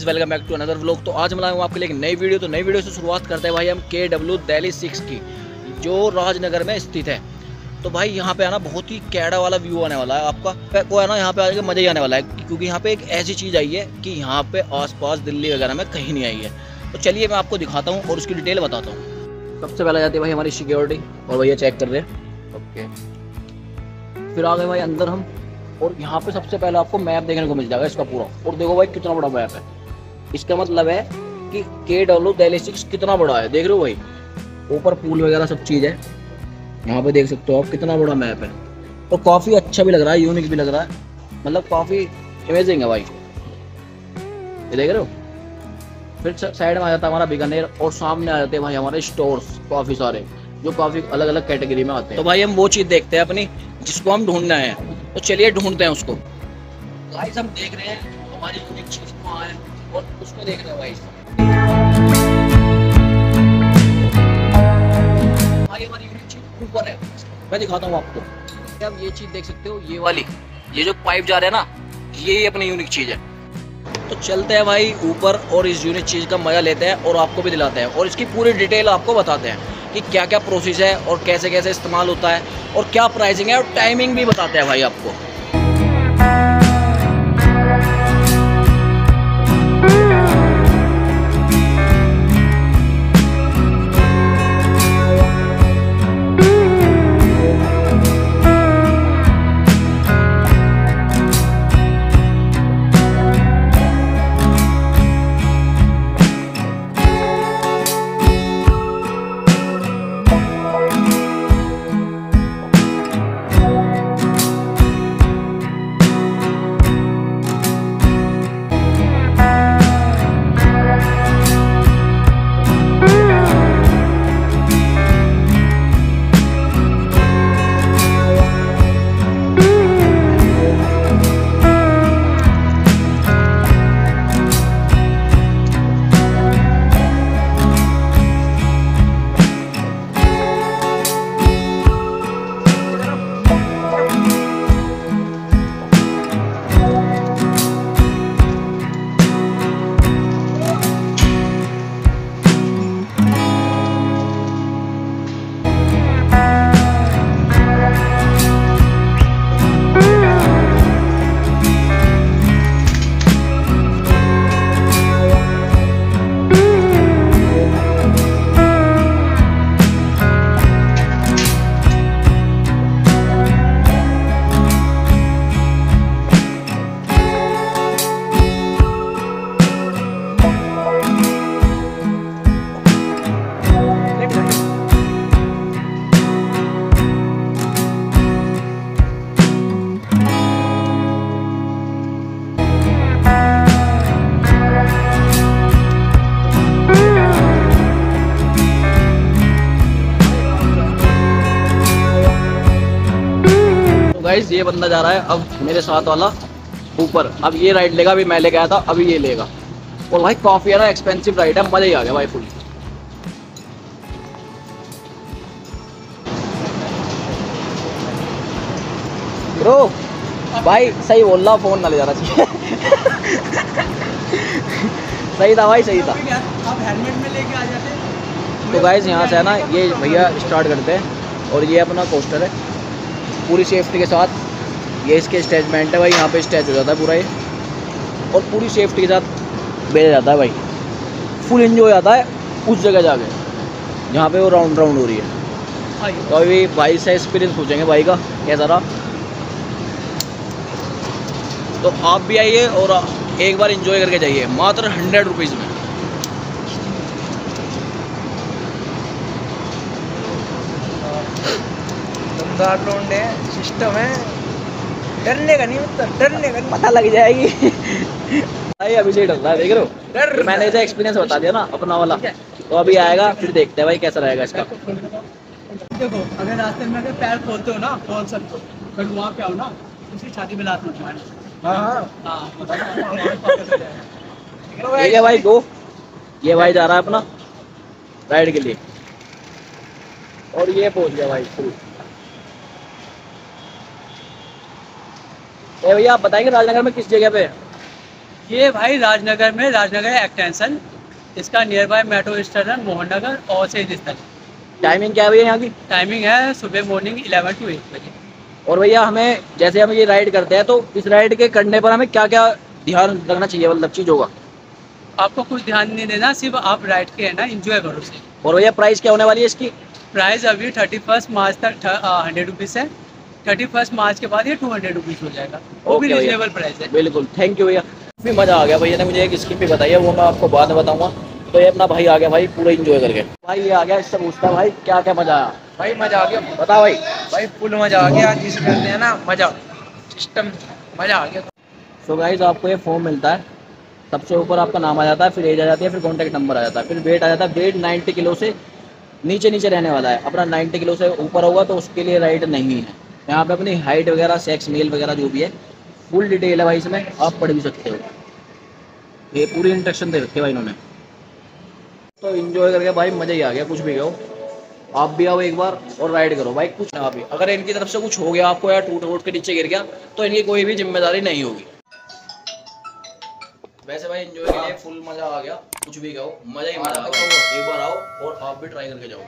Guys welcome back to another vlog तो आज मैं हूँ आपके लिए एक नई वीडियो तो नई वीडियो से शुरुआत करते हैं भाई हम के डब्ल्यू दिल्ली सिक्स की, जो राजनगर में स्थित है। तो भाई यहाँ पे आना बहुत ही कैड़ा वाला व्यू आने वाला है आपका। वो है ना यहाँ पे आके मज़ा ही आने वाला है, क्योंकि यहाँ पे एक ऐसी चीज़ आई है कि यहाँ पे आसपास दिल्ली वगैरह में कहीं नहीं आई है। तो चलिए मैं आपको दिखाता हूँ और उसकी डिटेल बताता हूँ। सबसे पहले जाती है भाई हमारी सिक्योरिटी और भैया चेक कर रहे ओके फिर आ गए भाई अंदर हम, और यहाँ पे सबसे पहले आपको मैप देखने को मिल जाएगा इसका पूरा। और देखो भाई कितना बड़ा मैप है। इसका मतलब है कि के डब्ल्यू दिल्ली सिक्स कितना बड़ा है? देख रहे हो भाई? ऊपर पूल वगैरह सब चीज़ है। यहाँ पे देख सकते हो आप कितना बड़ा मैप है। और काफ़ी अच्छा भी लग रहा है यूनिक भी लग रहा है। मतलब काफ़ी अमेजिंग है भाई। ये देख रहे हो? फिर साइड में आ जाता है हमारा बीकानेर और सामने आ जाते हैं भाई हमारे स्टोर्स काफ़ी सारे जो काफ़ी अलग अलग कैटेगरी में आते हैं। तो भाई हम वो चीज़ देखते हैं अपनी जिसको हम ढूंढना है। तो चलिए ढूंढते हैं उसको। गाइस हम देख रहे हैं हमारी यूनिक चीज़ कहाँ है? और उसको देख रहे हैं भाई भाई हमारी यूनिक चीज़ ऊपर है। मैं दिखाता हूँ आपको। अब ये चीज़ देख सकते हो? ये वाली। ये जो पाइप जा रहा है ना, ये अपनी यूनिक चीज़ है। तो चलते हैं भाई ऊपर और इस यूनिक चीज़ का मज़ा लेते हैं और आपको भी दिलाते हैं। और इसकी पूरी डिटेल आपको बताते हैं कि क्या क्या प्रोसेस है और कैसे कैसे इस्तेमाल होता है और क्या प्राइसिंग है और टाइमिंग भी बताते हैं भाई आपको। गाइस ये बंदा जा रहा है अब मेरे साथ वाला ऊपर। अब ये राइड लेगा अभी मैं लेके आया था अभी ये लेगा। और भाई काफ़ी है ना एक्सपेंसिव राइड है मज़ा ही आ गया भाई फुल ब्रो भाई सही बोल रहा फ़ोन ना ले जाना चाहिए सही था भाई सही था। आप हेलमेट में लेके आ जाते। तो गाइस यहाँ से है ना ये भैया स्टार्ट करते हैं। और ये अपना कोस्टर है। पूरी सेफ्टी के साथ। ये इसके स्टेचमेंट है भाई यहाँ पे स्टैच हो जाता है पूरा ये। और पूरी सेफ्टी के साथ भेजा जाता है भाई। फुल इंजॉय हो जाता है उस जगह जाके जहाँ पे वो राउंड राउंड हो रही है। तो अभी भाई से एक्सपीरियंस पूछेंगे भाई का कैसा रहा? तो आप भी आइए और एक बार इंजॉय करके जाइए मात्र हंड्रेड रुपीज़ में। दमदार लोंडे सिस्टम है। डरने का नहीं मतलब डरने का पता लग जाएगी। भाई अभी से डर रहा है देख रहे हो? डर मैंने इसे एक्सपीरियंस बता दिया ना अपना वाला तो अभी आएगा फिर देखते हैं भाई कैसा रहेगा इसका। देखो अगर रास्ते में अगर पैर खोलते हो ना खोल सकते हो। फिर वहाँ पे आओ ना उसकी छाती में लात मत मारना हाँ भाई गो ये भाई जा रहा है अपना राइड के लिए। और ये पहुँच गया भाई फुल ए भैया आप बताएँगे राजनगर में किस जगह पे? ये भाई राजनगर में राजनगर एक्सटेंशन इसका nearby metro station Mohan Nagar और से स्थल। टाइमिंग क्या है भैया यहाँ की? टाइमिंग है सुबह मॉर्निंग 11 टू 8 बजे। और भैया हमें जैसे हम ये राइड करते हैं तो इस राइड के करने पर हमें क्या क्या ध्यान रखना चाहिए मतलब चीज़ होगा आपको कुछ ध्यान नहीं देना सिर्फ़ आप राइड के है ना इंजॉय करो। से और भैया प्राइस क्या होने वाली है इसकी? प्राइस अभी थर्टी फ़र्स्ट मार्च तक हंड्रेड रुपीज़ है। थर्टी फ़र्स्ट मार्च के बाद ये टू हंड्रेड रुपीज़ हो जाएगा। वो भी रिजनेबल प्राइस है। बिल्कुल। थैंक यू भैया। काफ़ी मज़ा आ गया भैया ने मुझे एक स्कीम भी बताई है वो मैं आपको बाद में बताऊँगा। तो ये अपना भाई आ गया भाई पूरा इंजॉय करके। भाई ये आ गया इससे पूछता भाई क्या क्या मज़ा आया? भाई मज़ा आ गया। बता भाई। भाई फुल मज़ा आ गया जिसे कहते हैं ना मज़ा। सिस्टम मज़ा आ गया। सो गाइज़ आपको ये फॉर्म मिलता है। सबसे ऊपर आपका नाम आ जाता है फिर एज आ जाती है फिर कॉन्टैक्ट नंबर आ जाता है। फिर वेट आ जाता है वेट 90 किलो से नीचे नीचे रहने वाला है। अपना 90 किलो से ऊपर होगा तो उसके लिए राइट नहीं है। यहाँ पे अपनी हाइट वगैरह सेक्स मेल वगैरह जो भी है फुल डिटेल है भाई इसमें, आप पढ़ भी सकते हो। ये पूरी इंस्ट्रक्शन दे रखी भाई इन्होंने। तो इन्जॉय करके भाई मज़ा ही आ गया, कुछ भी कहो। आप भी आओ एक बार और राइड करो भाई, कुछ ना भी। अगर इनकी तरफ़ से कुछ हो गया आपको या टूट वूट के नीचे गिर गया तो इनकी कोई भी ज़िम्मेदारी नहीं होगी। वैसे भाई एंजॉय के लिए फुल मज़ा आ गया, कुछ भी कहो, मज़ा ही मज़ा आओ एक बार आओ और आप भी ट्राई करके जाओ।